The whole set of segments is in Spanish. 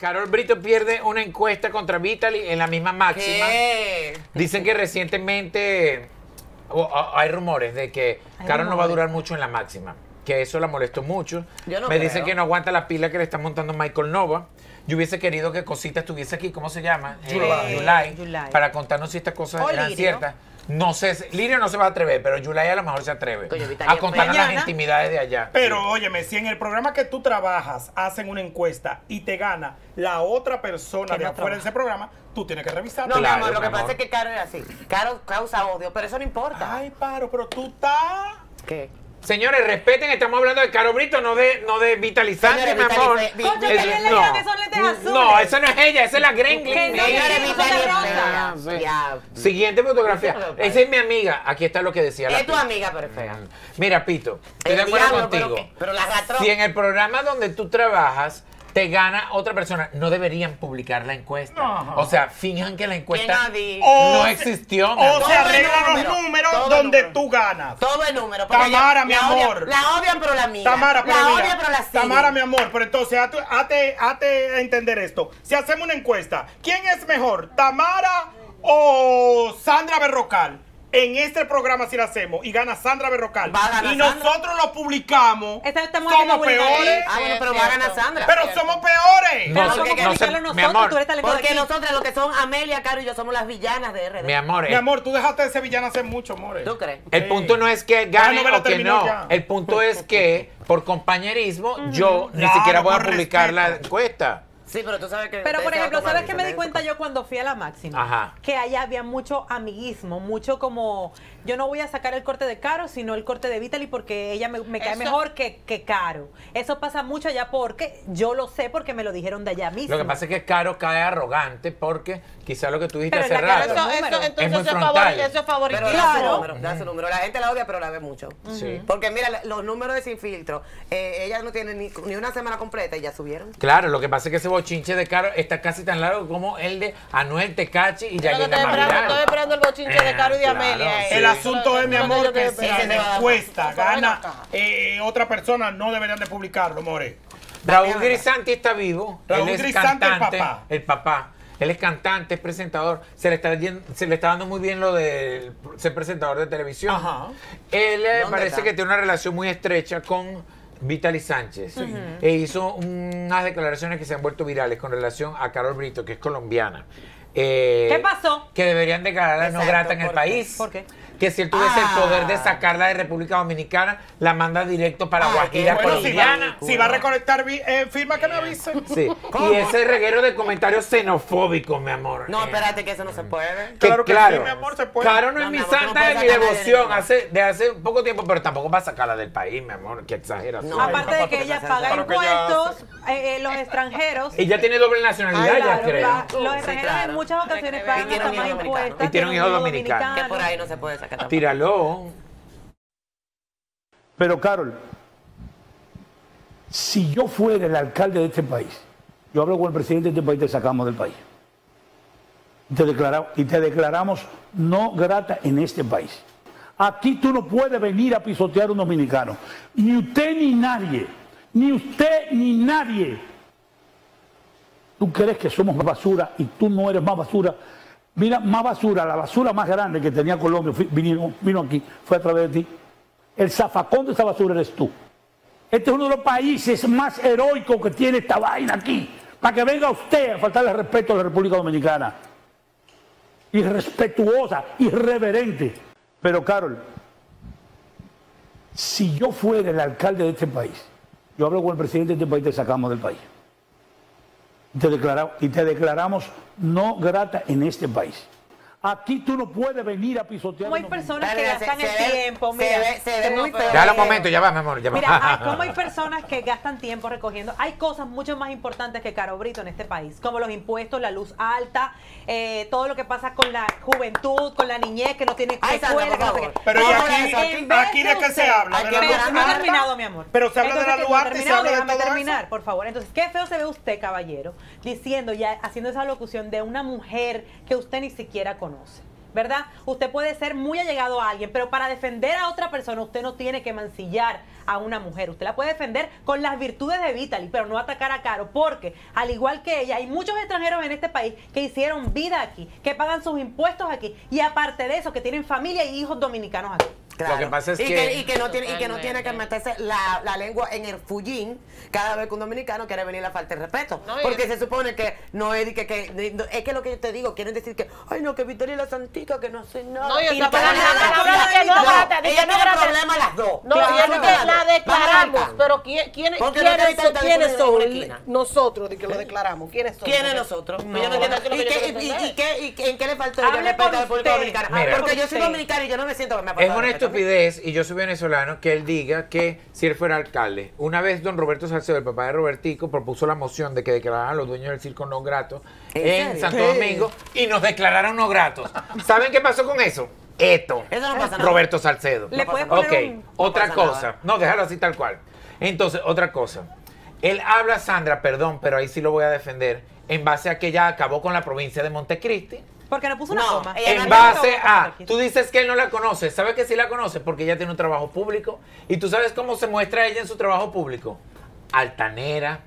Carol Brito pierde una encuesta contra Vitaly en la misma máxima. ¿Qué? Dicen que recientemente o- o- hay rumores de que Hay Carol no va a durar mucho en la máxima. Que eso la molestó mucho. Yo no Me creo. dicen que no aguanta la pila que le está montando Michael Nova. Yo hubiese querido que Cosita estuviese aquí. ¿Cómo se llama? Eh, Yulai. Yulai, Yulai. Para contarnos si estas cosas O eran Lirio. ciertas. No sé, Lirio no se va a atrever, pero Yulai a lo mejor se atreve Coño, a contarnos las intimidades de allá. Pero óyeme, si en el programa que tú trabajas hacen una encuesta y te gana la otra persona de no afuera de trabaja. ese programa, tú tienes que revisarlo. No, Claro, mi amor, lo mi que pasa amor. es que Caro es así. Caro causa odio, pero eso no importa. Ay, paro, pero tú estás. ¿Qué? Señores, respeten, estamos hablando de Caro Brito, no de, no de vitalizante, Señores, mi amor. vitalice- vi- que digan que son azules. No, esa no es ella, esa es la Gremlin. No. Siguiente fotografía. Esa es mi amiga. Aquí está lo que decía la Es tu Pito. amiga, pero es fea. Mira, Pito, estoy de acuerdo diablo, pero contigo. que- pero la. Si en el programa donde tú trabajas te gana otra persona, no deberían publicar la encuesta. No. O sea, finjan que la encuesta no existió. O se arreglan los número, números donde número. tú ganas. Todo el número. Tamara, mi la amor. la odian, pero la amiga. Tamara, pero la mira, odian, pero la siguen. Tamara, mi amor, pero entonces hazte, hazte, hazte a entender esto. Si hacemos una encuesta, ¿quién es mejor, Tamara o Sandra Berrocal? En este programa si lo hacemos y gana Sandra Berrocal y Sandra. nosotros lo publicamos, somos peores. Ah, bueno, pero va a ganar. Sandra. Pero somos peores. No, Pero sé- somos que no sé, criticarlo mi nosotros, amor. tú eres talento de Porque aquí. nosotras lo que son Amelia, Caro y yo somos las villanas de RD. Mi amor, Mi eh, amor, tú dejaste de ser villana hace mucho, amor. ¿Tú crees? El Sí. punto no es que Ya gane no me la o que terminó no. ya. El punto es que, por compañerismo, yo ni Claro, siquiera voy a publicar la encuesta. Sí, pero tú sabes que. Pero, por se ejemplo, ¿sabes qué me di cuenta yo cuando fui a la máxima? Ajá. Que allá había mucho amiguismo, mucho como, yo no voy a sacar el corte de Caro, sino el corte de Vitaly porque ella me, me cae Eso- mejor que, que Caro. Eso pasa mucho allá porque yo lo sé porque me lo dijeron de allá mismo. Lo que pasa es que Caro cae arrogante porque quizá lo que tú dijiste Pero hace rato. Eso- entonces Es muy eso, favori- eso es Pero da Claro. su número, da su número. La gente la odia, pero la ve mucho. Sí. Porque mira, los números de Sin Filtro, eh, ella no tiene ni, ni una semana completa y ya subieron. Claro, lo que pasa es que ese bochinche de Caro está casi tan largo como el de Anuel Tecachi y lo que Yaguina estoy esperando, Mavilán. estoy esperando el bochinche de Caro y de Eh, claro, Amelia. sí. El eh. asunto es, mi amor, que si la encuesta gana eh, otra persona, no deberían de publicarlo, more. Raúl Grisanti está vivo. Raúl Él es Grisanti, el cantante. papá. El papá. Él es cantante, es presentador. Se le está, yen- se le está dando muy bien lo de ser presentador de televisión. Ajá. Él eh, ¿Dónde parece está? que tiene una relación muy estrecha con Vitaly Sánchez. E hizo unas declaraciones que se han vuelto virales con relación a Carol Brito, que es colombiana. Eh, ¿Qué pasó? Que deberían declararla no grata en el país. ¿Por qué? Que si él tuviese Ah. el poder de sacarla de República Dominicana, la manda directo para Ah, Guajira qué Bueno, si va, colombiana. si va a recolectar vi- eh, firma que me avise. Sí. Y ese reguero de comentarios xenofóbicos, mi amor. No, espérate, que eso no se puede. que Claro que claro, sí, mi amor, se puede. Caro no, No, es mi amor, santa de mi de devoción ninguna. hace, de hace poco tiempo, pero tampoco va a sacarla del país, mi amor, que exageración. No, Aparte de que ella paga impuestos, eh, eh, los extranjeros. Ella tiene doble nacionalidad, Ay, ya claro, creo. la- los Sí, extranjeros claro. en muchas ocasiones Y pagan hasta más impuestos. Y tiene un hijo dominicano. Que por ahí no se puede sacar tampoco. Tíralo. Pero Carol, si yo fuera el alcalde de este país, yo hablo con el presidente de este país, te sacamos del país. Y te, declara- y te declaramos no grata en este país. Aquí tú no puedes venir a pisotear a un dominicano. Ni usted ni nadie. Ni usted ni nadie. Tú crees que somos más basura y tú no eres más basura. Mira, más basura, la basura más grande que tenía Colombia vino aquí, fue a través de ti. El zafacón de esa basura eres tú. Este es uno de los países más heroicos que tiene esta vaina aquí. Para que venga usted a faltarle respeto a la República Dominicana. Irrespetuosa, irreverente. Pero Carol, si yo fuera el alcalde de este país, yo hablo con el presidente de este país, te sacamos del país. Te declaramos no grata en este país. Aquí tú no puedes venir a pisotear. Como hay personas que gastan se el ve- tiempo, se mira. ve- se ve muy feo. Ya un momento, ya va, mi amor, ya va. Mira, hay, como hay personas que gastan tiempo recogiendo, hay cosas mucho más importantes que Caro Brito en este país, como los impuestos, la luz alta, eh, todo lo que pasa con la juventud, con la niñez que no tiene Ay, Sandra, escuela, que no sé qué. Pero ¿y Ahora aquí, aquí, aquí de qué usted- se habla? ¿De la no he terminado, mi amor. Pero se habla de la Entonces, luz alta y se terminado, habla de déjame todo eso. terminar, por favor. Entonces, qué feo se ve usted, caballero, diciendo ya, haciendo esa locución de una mujer que usted ni siquiera conoce. ¿Verdad? Usted puede ser muy allegado a alguien, pero para defender a otra persona usted no tiene que mancillar a una mujer. Usted la puede defender con las virtudes de Vitaly, pero no atacar a Caro, porque al igual que ella, hay muchos extranjeros en este país que hicieron vida aquí, que pagan sus impuestos aquí, y aparte de eso, que tienen familia y hijos dominicanos aquí. Claro. Lo que pasa es y que- y que no tiene y que no tiene que meterse la, la lengua en el fullín cada vez que un dominicano quiere venir a falta de respeto. No, Porque es- se supone que no es de que, que- no, es que lo que yo te digo, quieren decir que, ay no, que Victoria la santica, que no sé nada. No, y no nada palabra que no grata, ella no tiene grata. problemas las dos. No, Claro, y es que la declaramos, pero ¿quién, quién, quiénes son? Nosotros, de que lo declaramos. ¿Quiénes son? ¿Quiénes nosotros? Yo no entiendo ¿Y, qué, y- qué, y en qué le faltó Hable respeto a la por República usted. Dominicana? Mira. Porque yo soy dominicana y yo no me siento que me Es faltado estupidez, y yo soy venezolano, que él diga que si él fuera alcalde. Una vez don Roberto Salcedo, el papá de Robertico, propuso la moción de que declararan a los dueños del circo no gratos ¿En? Santo. Domingo y nos declararon no gratos. ¿Saben qué pasó con eso? Esto. Eso no pasa nada. Roberto Salcedo. Le puedes Ok, poner un- otra no cosa. nada. No, déjalo así tal cual. Entonces, otra cosa. Él habla, Sandra, perdón, pero ahí sí lo voy a defender, en base a que ella acabó con la provincia de Montecristi. Porque no puso una No, coma. ella En no base a, tú dices que él no la conoce, ¿sabes que sí la conoce? Porque ella tiene un trabajo público. Y tú sabes cómo se muestra ella en su trabajo público. Altanera,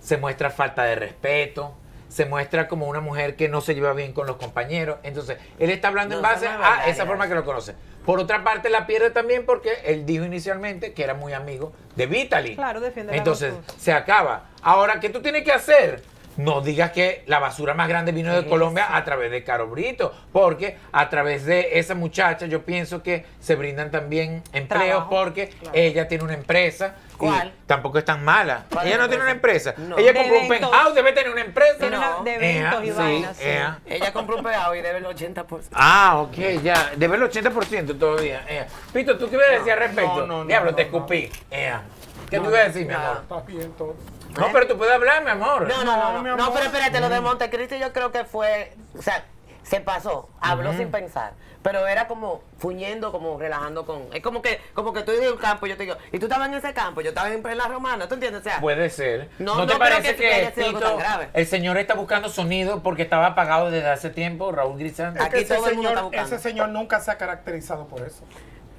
se muestra falta de respeto, se muestra como una mujer que no se lleva bien con los compañeros. Entonces, él está hablando en base a esa forma que lo conoce. Por otra parte, la pierde también porque él dijo inicialmente que era muy amigo de Vitaly. Claro, defiende Entonces, se acaba. Ahora, ¿qué tú tienes que hacer? No digas que la basura más grande vino de Colombia a través de Caro Brito, porque a través de esa muchacha yo pienso que se brindan también empleos Trabajo, porque ella tiene una empresa ¿Cuál? y tampoco es tan mala. ¿Cuál Ella no tiene una empresa. No. Ella De compró un penthouse, debe tener una empresa. Tiene una- de eventos y vainas, sí. Ella compró un pegado y debe el 80%. Ah, ok, ya. Debe el 80% todavía. Ea. Pito, ¿tú qué ibas a decir al respecto? no, no, Diablo, no, te no. escupí. Ea. ¿Qué tú ibas a decir, mi amor? Está bien todo. No, pero tú puedes hablar, mi amor. No, no, No, no, mi no. amor. No, pero espérate, lo de Montecristi yo creo que fue, o sea, se pasó, habló sin pensar, pero era como fuñendo, como relajando con, es como que, como que tú dices un campo, yo te digo, y tú estabas en ese campo, yo estaba en, en la romana, ¿tú entiendes? O sea, Puede ser. No, ¿No, te no creo parece que- que, que haya sido algo Tito, tan grave. el señor está buscando sonido porque estaba apagado desde hace tiempo, Raúl Grisante? Aquí Es que ese todo el mundo está buscando. ese señor nunca se ha caracterizado por eso.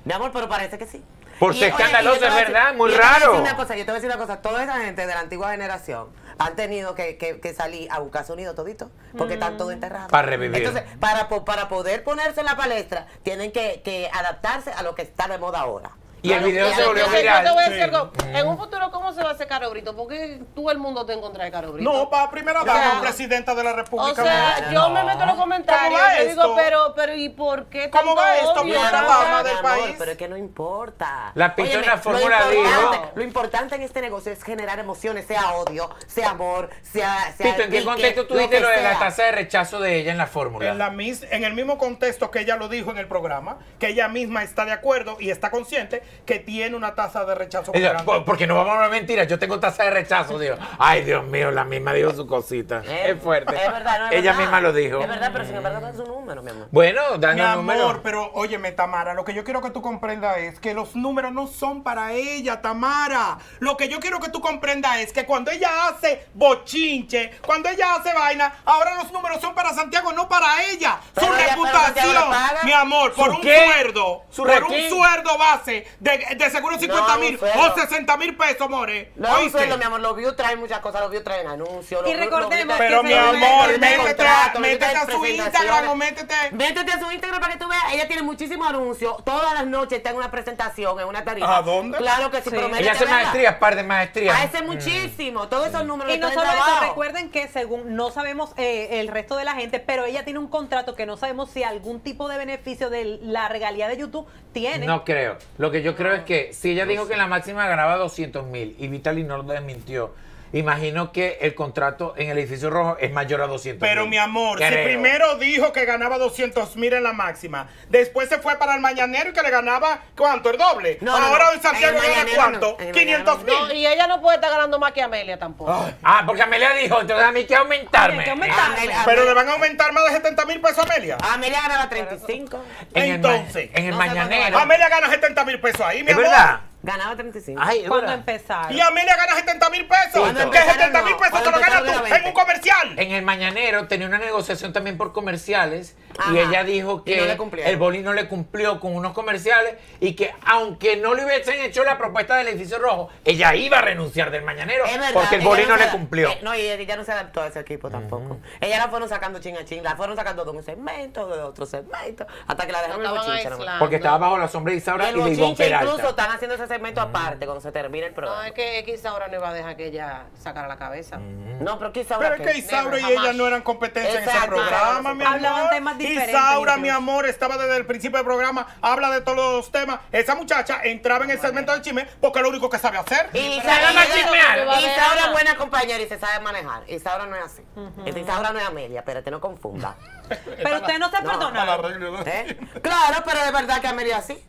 Mi amor, pero parece que sí. Por ser escandaloso, es verdad, muy y yo te voy a decir raro. una cosa, yo te voy a decir una cosa, toda esa gente de la antigua generación han tenido que, que- que salir a buscar sonido todito, porque están todos enterrados. Para revivir. Entonces, para, para poder ponerse en la palestra, tienen que, que adaptarse a lo que está de moda ahora. Y el video y se volvió viral. yo te voy a decir Sí. algo. En un futuro, ¿cómo se va a hacer Caro Brito? Porque todo el mundo te encontrará de Caro Brito. No, para primera O sea, dama, presidenta de la O República. sea, Dominicana. yo me meto en los comentarios ¿Cómo va yo esto? digo, pero, pero, ¿y por qué ¿Cómo va esto, primera dama del país? Pero es que no importa. La la fórmula lo dijo- importante- Lo importante en este negocio es generar emociones, sea odio, sea amor, sea. sea Pito, ¿en qué contexto tú dijiste lo de la sea. tasa de rechazo de ella en la fórmula? En, la mis- en el mismo contexto que ella lo dijo en el programa, que ella misma está de acuerdo y está consciente que tiene una tasa de rechazo muy grande. porque no vamos a hablar mentiras, yo tengo tasa de rechazo, digo. Ay, Dios mío, la misma dijo su cosita. Eh, es fuerte. Es verdad, no es Ella verdad. misma lo dijo. Es verdad, pero sin embargo, da su número, mi amor. Bueno, Mi dando el número. amor, pero óyeme, Tamara, lo que yo quiero que tú comprendas es que los números no son para ella, Tamara. Lo que yo quiero que tú comprendas es que cuando ella hace bochinche, cuando ella hace vaina, ahora los números son para Santiago, no para ella. Pero Su ella- reputación, mi amor, por ¿Su un qué? sueldo, ¿Su por un sueldo base de, de seguro 50 un mil o 60 mil pesos, more. No, ¿Oíste? sueldo, mi amor, los views traen muchas cosas, los views traen anuncios. los Y recordemos views Pero que mi amor, métete, a, métete su. Instagram o métete. Métete a su Instagram para que tú veas. Ella tiene muchísimos anuncios. Todas las noches está en una presentación, en una tarima. ¿A dónde? Claro que sí, Sí. pero Ella hace maestrías, par de maestrías. Ese es muchísimo. Todos esos números Y no solo eso, recuerden que según no sabemos eh, el resto de la gente, pero ella tiene un contrato que no sabemos si algún tipo de beneficio de la regalía de YouTube tiene. No creo. Lo que yo creo es que si ella dijo que en la máxima ganaba 200 mil y Vitaly no lo desmintió, imagino que el contrato en el edificio rojo es mayor a 200 Pero mil. mi amor, si primero dijo que ganaba 200 mil en la máxima, después se fue para el mañanero y que le ganaba, ¿cuánto? ¿El doble? No, no, Ahora no. en Santiago En el gana cuánto? no. En el 500 Mañanero mil. No, y ella no puede estar ganando más que Amelia tampoco. Ah, porque Amelia dijo, entonces a mí hay que aumentarme. Hay que aumentar. Amelia- Pero le van a aumentar más de 70 mil pesos a Amelia. Amelia ganaba 35. En Entonces, en el no mañanero. Amelia gana 70 mil pesos ahí, mi ¿Es amor. verdad? Ganaba 35. Ay, Cuando verdad. empezaron. Y Amelia gana 70 mil pesos. Cuando Que empezaron, 70 mil no. pesos te lo ganas tú en un comercial. en el mañanero tenía una negociación también por comerciales Ajá. y ella dijo Y que no el boli no le cumplió con unos comerciales y que aunque no le hubiesen hecho la propuesta del edificio rojo, ella iba a renunciar del mañanero Es verdad, porque el boli no se- le cumplió. eh, no, y ella no se adaptó a ese equipo tampoco. Ella la fueron sacando chin a chin, la fueron sacando de un segmento, de otro segmento, hasta que la dejaron nomás. aislando. Porque estaba bajo la sombra de Y Isaura y el de Ivonne incluso están haciendo ese segmento aparte cuando se termine el No, programa. es que quizá ahora no iba a dejar que ella sacara la cabeza. No, pero quizá Pero ahora es que Isaura y ella no eran competencia en ese programa, mi amor. Hablaban temas diferentes Isaura, mi amor, estaba desde el principio del programa, habla de todos los temas. Esa muchacha entraba en el segmento del chisme porque es lo único que sabe hacer. Más chismear. Isaura es buena compañera y se sabe manejar. Isaura no es así. Esta Isaura no es a media, pero te no confunda. Pero usted no se No, perdona. ¿Eh? Claro, pero de verdad que Amelia es así.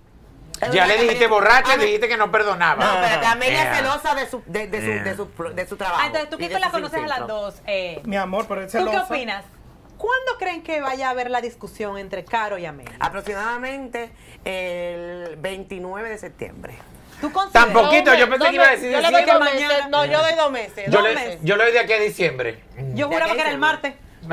Ya le dijiste Amelia- borracha, le dijiste que no perdonaba. No, pero que Amelia Yeah. es celosa de su, de, de su, de su, de su trabajo. Ah, entonces tú de la conoces a las dos. Eh, Mi amor, pero es ¿Tú qué celosa. opinas? ¿Cuándo creen que vaya a haber la discusión entre Caro y Amelia? Aproximadamente el 29 de septiembre. ¿Tú consideras? Tampoco. Poquito, yo pensé que iba a decir Yo le doy dos meses. No, yo doy dos meses. Yo dos le, meses. yo le doy de aquí a diciembre. Yo ¿De juraba que era el martes.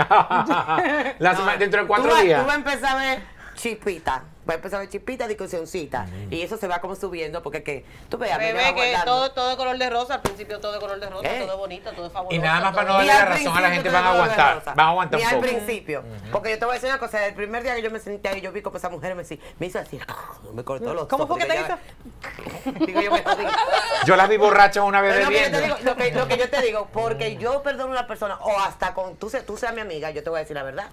La dentro de cuatro tú, días. Tú vas a empezar a ver chispita. Va a empezar a ver chispita, discusioncita. Y eso se va como subiendo porque que tú veas, Amelia Bebé, va que todo, todo de color de rosa, al principio todo de color de rosa, ¿Eh? todo es bonito, todo es fabuloso. Y nada más para no darle la al razón a la gente, te van a aguantar. Van a aguantar un al poco. principio. Porque yo te voy a decir una cosa, el primer día que yo me senté ahí, yo vi como esa mujer me, me hizo así, me cortó los ¿Cómo fue que te Digo, yo me. Yo la vi borracha una vez Pero lo que, yo te bebiendo. digo, lo, que, lo que yo te digo, porque yo perdono a una persona, o hasta con tú, se- tú seas mi amiga, yo te voy a decir la verdad.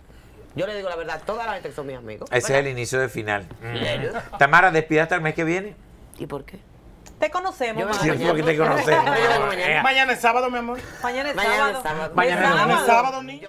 Yo le digo la verdad toda la gente que son mis amigos. Ese es el inicio de final. serio? Tamara, despida hasta el mes que viene. ¿Y por qué? Te conocemos, porque te conocemos. Mañana. Mañana es sábado, mi amor. Mañana es Mañana sábado. Mañana Mañana es sábado, niño.